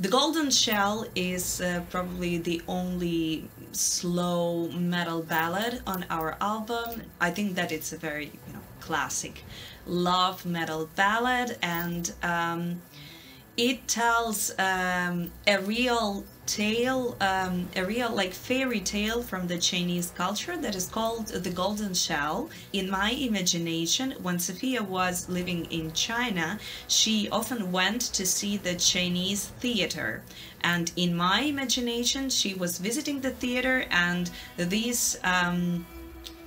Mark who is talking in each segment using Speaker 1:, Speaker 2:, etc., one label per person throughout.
Speaker 1: The Golden Shell is uh, probably the only slow metal ballad on our album. I think that it's a very you know classic love metal ballad, and um, it tells um, a real tale, um, a real like fairy tale from the Chinese culture that is called the Golden Shell. In my imagination, when Sophia was living in China, she often went to see the Chinese theater. And in my imagination, she was visiting the theater, and these um,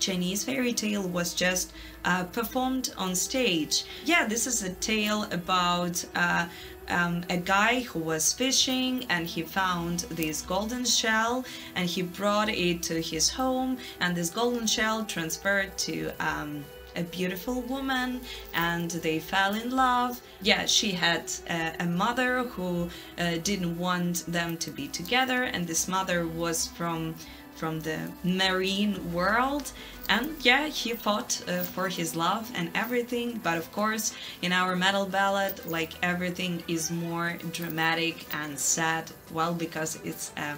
Speaker 1: Chinese fairy tale was just uh, performed on stage. Yeah, this is a tale about uh, um, a guy who was fishing and he found this golden shell and he brought it to his home and this golden shell transferred to um, a beautiful woman and they fell in love. Yeah, she had a mother who uh, didn't want them to be together and this mother was from from the marine world and yeah he fought uh, for his love and everything but of course in our metal ballad like everything is more dramatic and sad well because it's a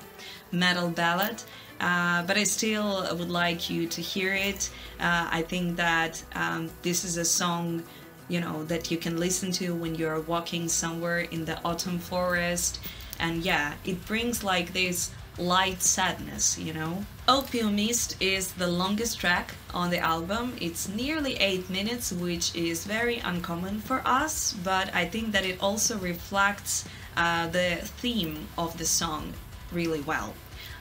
Speaker 1: metal ballad uh, but I still would like you to hear it. Uh, I think that um, this is a song, you know, that you can listen to when you're walking somewhere in the autumn forest. And yeah, it brings like this light sadness, you know. Opium Mist is the longest track on the album. It's nearly 8 minutes, which is very uncommon for us, but I think that it also reflects uh, the theme of the song really well.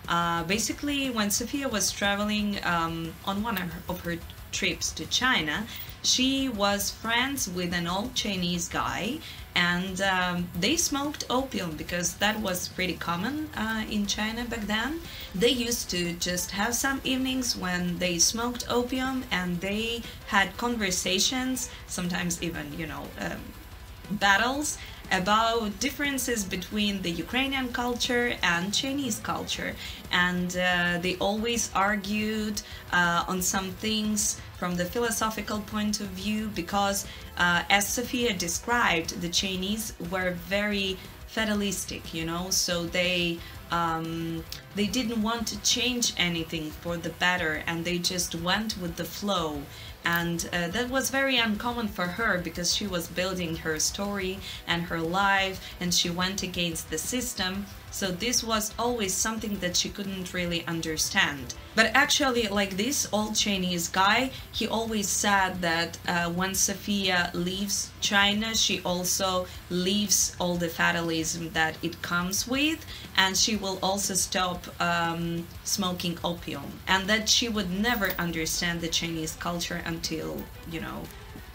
Speaker 1: Uh, basically, when Sophia was traveling um, on one of her trips to China, she was friends with an old Chinese guy and um, they smoked opium because that was pretty common uh, in China back then. They used to just have some evenings when they smoked opium and they had conversations, sometimes even, you know, um, battles about differences between the Ukrainian culture and Chinese culture. And uh, they always argued uh, on some things from the philosophical point of view because, uh, as Sophia described, the Chinese were very fatalistic, you know, so they um, they didn't want to change anything for the better and they just went with the flow and uh, that was very uncommon for her because she was building her story and her life and she went against the system so this was always something that she couldn't really understand. But actually, like this old Chinese guy, he always said that uh, when Sophia leaves China, she also leaves all the fatalism that it comes with, and she will also stop um, smoking opium, and that she would never understand the Chinese culture until, you know,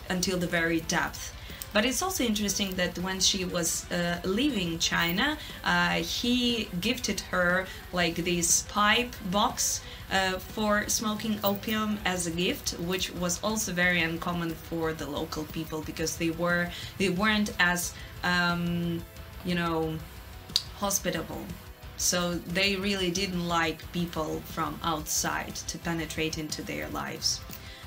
Speaker 1: until the very depth. But it's also interesting that when she was uh, leaving China, uh, he gifted her like this pipe box uh, for smoking opium as a gift, which was also very uncommon for the local people because they were they weren't as um, you know hospitable. So they really didn't like people from outside to penetrate into their lives.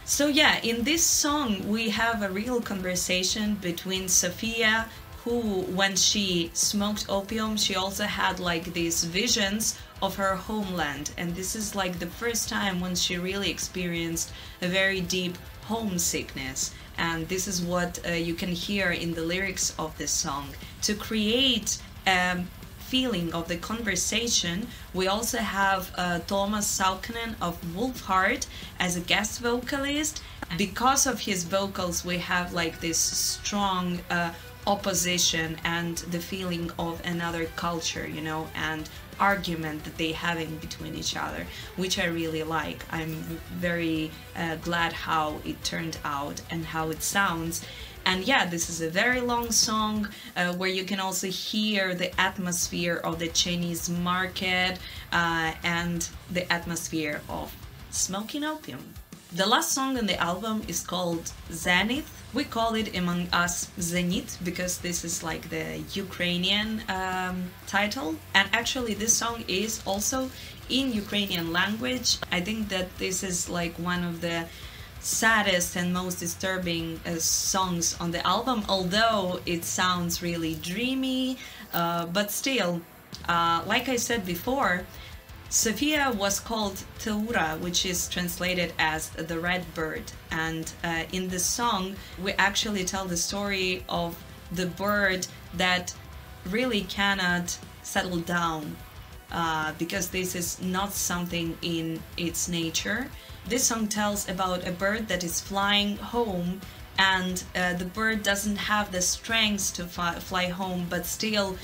Speaker 1: So yeah, in this song we have a real conversation between Sophia, who when she smoked opium, she also had like these visions of her homeland. And this is like the first time when she really experienced a very deep homesickness. And this is what uh, you can hear in the lyrics of this song. To create um, feeling of the conversation, we also have uh, Thomas Saukkonen of Wolfheart as a guest vocalist. Because of his vocals, we have like this strong uh, opposition and the feeling of another culture, you know, and argument that they have in between each other, which I really like. I'm very uh, glad how it turned out and how it sounds. And yeah, this is a very long song uh, where you can also hear the atmosphere of the Chinese market uh, and the atmosphere of smoking opium. The last song on the album is called Zenith. We call it among us Zenith because this is like the Ukrainian um, title. And actually, this song is also in Ukrainian language. I think that this is like one of the saddest and most disturbing uh, songs on the album, although it sounds really dreamy, uh, but still, uh, like I said before, Sophia was called Teura, which is translated as the red bird. And uh, in the song, we actually tell the story of the bird that really cannot settle down uh, because this is not something in its nature. This song tells about a bird that is flying home and uh, the bird doesn't have the strength to fly home, but still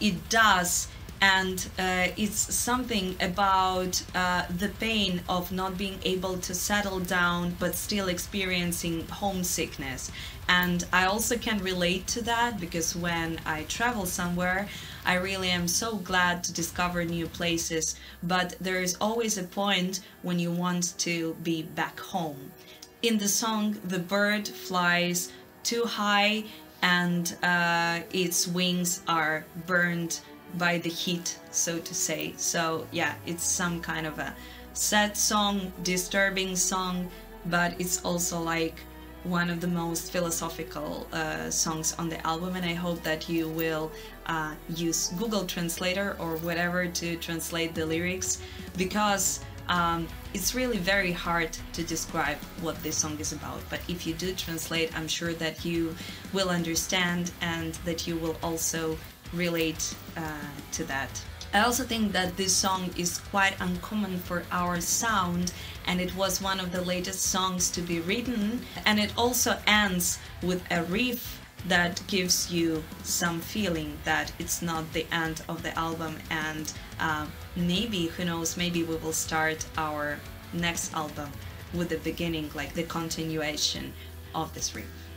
Speaker 1: it does. And uh, it's something about uh, the pain of not being able to settle down, but still experiencing homesickness. And I also can relate to that because when I travel somewhere, I really am so glad to discover new places, but there is always a point when you want to be back home. In the song, the bird flies too high and uh, its wings are burned by the heat, so to say. So, yeah, it's some kind of a sad song, disturbing song, but it's also like one of the most philosophical uh, songs on the album and I hope that you will uh, use Google Translator or whatever to translate the lyrics because um, it's really very hard to describe what this song is about but if you do translate I'm sure that you will understand and that you will also relate uh, to that. I also think that this song is quite uncommon for our sound and it was one of the latest songs to be written and it also ends with a riff that gives you some feeling that it's not the end of the album and uh, maybe who knows maybe we will start our next album with the beginning like the continuation of this riff